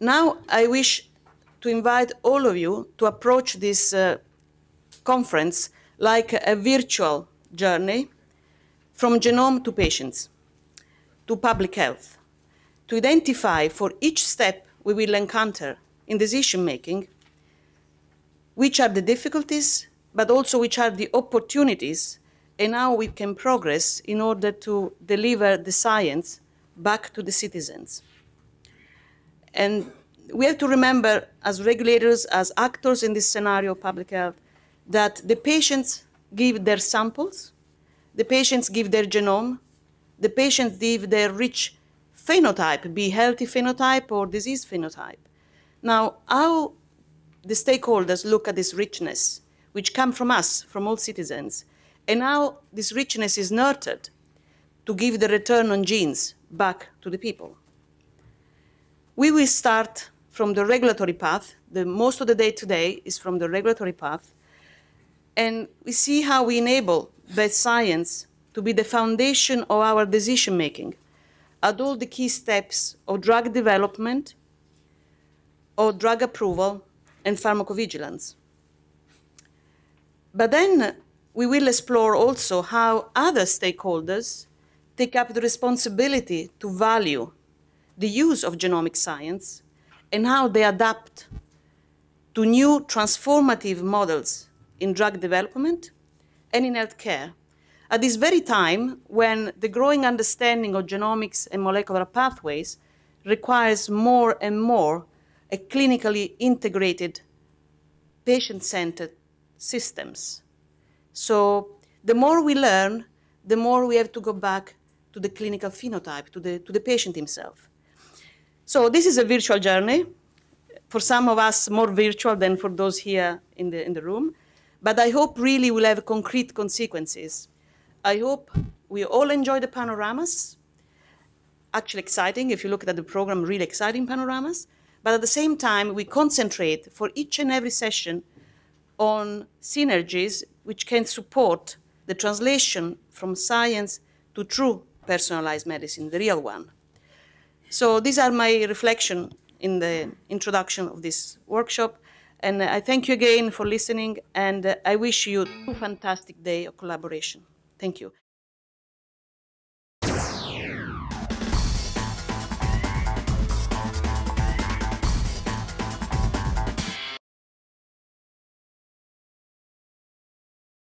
Now I wish to invite all of you to approach this uh, conference like a virtual journey from genome to patients, to public health, to identify for each step we will encounter in decision making which are the difficulties, but also which are the opportunities, and how we can progress in order to deliver the science back to the citizens. And we have to remember, as regulators, as actors in this scenario of public health, that the patients give their samples, the patients give their genome, the patients give their rich phenotype, be healthy phenotype or disease phenotype. Now, how the stakeholders look at this richness, which come from us, from all citizens, and how this richness is nurtured to give the return on genes back to the people. We will start from the regulatory path. The, most of the day today is from the regulatory path. And we see how we enable best science to be the foundation of our decision making at all the key steps of drug development, or drug approval, and pharmacovigilance. But then we will explore also how other stakeholders take up the responsibility to value the use of genomic science and how they adapt to new transformative models in drug development and in healthcare. At this very time, when the growing understanding of genomics and molecular pathways requires more and more a clinically integrated, patient-centered systems. So the more we learn, the more we have to go back to the clinical phenotype, to the, to the patient himself. So this is a virtual journey. For some of us, more virtual than for those here in the, in the room. But I hope really we'll have concrete consequences. I hope we all enjoy the panoramas. Actually exciting, if you look at the program, really exciting panoramas. But at the same time, we concentrate for each and every session on synergies which can support the translation from science to true personalized medicine, the real one. So these are my reflections in the introduction of this workshop. And I thank you again for listening, and I wish you a fantastic day of collaboration. Thank you.